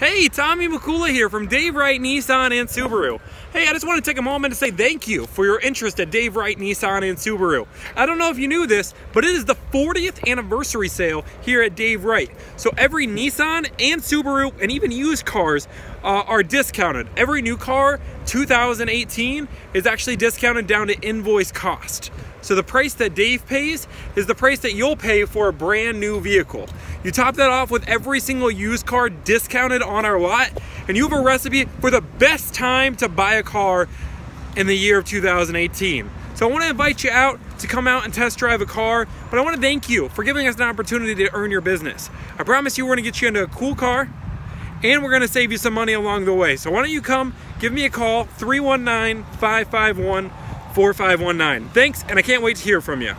Hey, Tommy Mikula here from Dave Wright Nissan and Subaru. Hey, I just want to take a moment to say thank you for your interest at Dave Wright Nissan and Subaru. I don't know if you knew this, but it is the 40th anniversary sale here at Dave Wright. So every Nissan and Subaru and even used cars uh, are discounted. Every new car, 2018, is actually discounted down to invoice cost. So the price that Dave pays is the price that you'll pay for a brand new vehicle. You top that off with every single used car discounted on our lot, and you have a recipe for the best time to buy a car in the year of 2018. So I want to invite you out to come out and test drive a car, but I want to thank you for giving us an opportunity to earn your business. I promise you we're going to get you into a cool car and we're going to save you some money along the way. So why don't you come, give me a call, 319 551 4519. Thanks, and I can't wait to hear from you.